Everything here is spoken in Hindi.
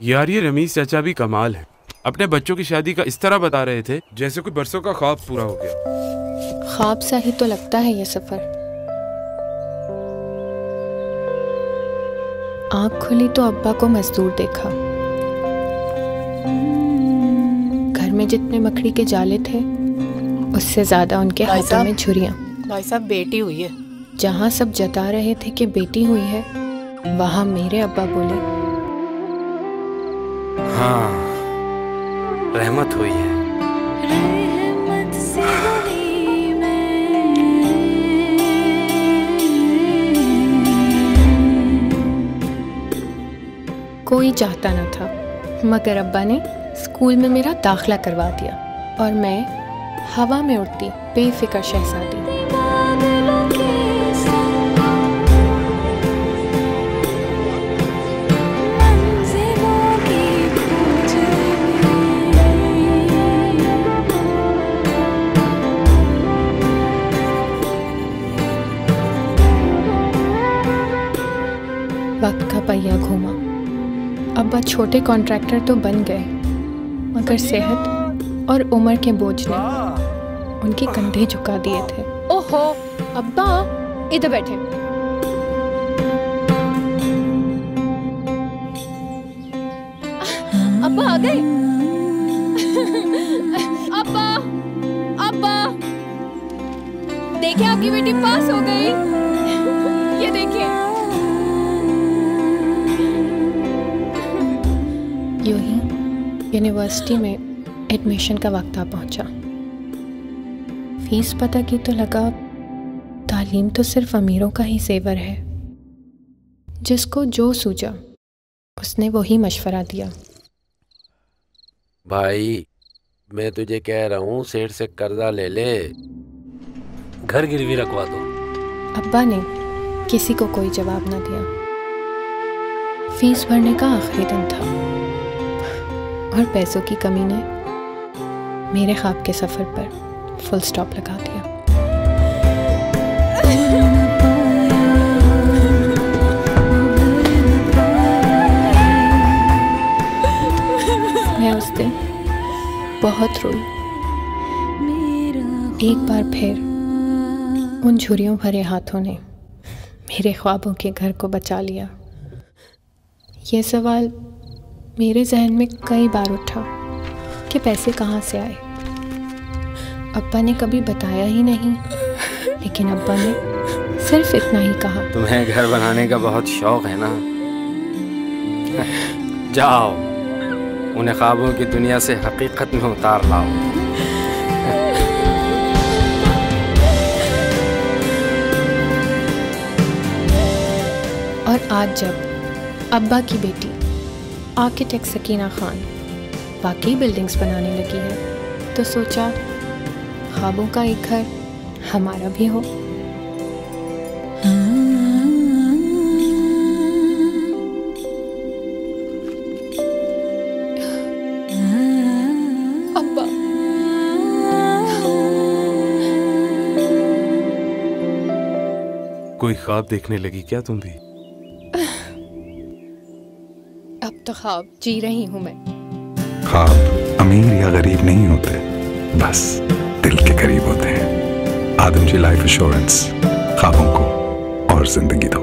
यार ये रमीज चाचा भी कमाल है। अपने बच्चों की शादी का इस तरह बता रहे थे जैसे कोई बरसों का ख्वाब पूरा हो गया। ख्वाब सा ही तो लगता है ये सफ़र। आँख खुली तो अब्बा को मजदूर देखा। घर में जितने मकड़ी के जाले थे उससे ज़्यादा उनके हाथों में छुरियाँ भाई साहब बेटी हुई है। जहाँ सब जता रहे थे कि बेटी हुई है वहाँ मेरे अब्बा बोले हाँ। रहमत हुई है। कोई चाहता न था, मगर अब्बा ने स्कूल में मेरा दाखला करवा दिया और मैं हवा में उड़ती बेफिक्र शहजादी। वक्त का पहिया घूमा। अब्बा छोटे कॉन्ट्रैक्टर तो बन गए, मगर सेहत और उम्र के बोझ ने उनके कंधे झुका दिए थे। ओहो, अब्बा, इधर बैठे। अब्बा, आ गए। अब्बा अब्बा देखिए आपकी बेटी पास हो गई। यूनिवर्सिटी में एडमिशन का वक्त आ पहुँचा। फ़ीस पता की तो लगा तालीम तो सिर्फ़ अमीरों का ही सेवर है। जिसको जो सूझा उसने वही मशवरा दिया। भाई मैं तुझे कह रहा हूँ सेठ से कर्जा ले ले। घर गिरवी रखवा दो। अब्बा ने किसी को कोई जवाब ना दिया। फ़ीस भरने का आखिरी दिन था। और पैसों की कमी ने मेरे ख्वाब के सफ़र पर फुल स्टॉप लगा दिया। मैं उस दिन बहुत रोई। एक बार फिर उन झुरियों भरे हाथों ने मेरे ख्वाबों के घर को बचा लिया। ये सवाल मेरे जहन में कई बार उठा कि पैसे कहाँ से आए। अब्बा ने कभी बताया ही नहीं लेकिन अब्बा ने सिर्फ़ इतना ही कहा। तुम्हें घर बनाने का बहुत शौक है ना? जाओ उन्हें ख्वाबों की दुनिया से हकीकत में उतार लाओ। और आज जब अब्बा की बेटी आर्किटेक्ट सकीना खान वाकई बिल्डिंग्स बनाने लगी है। तो सोचा, ख्वाबों का एक घर हमारा भी हो। कोई ख्वाब देखने लगी क्या तुम भी? अब तो ख्वाब जी रही हूँ मैं। ख्वाब अमीर या गरीब नहीं होते, बस दिल के करीब होते हैं। आदम जी लाइफ इंश्योरेंस ख्वाबों को और ज़िंदगी दो।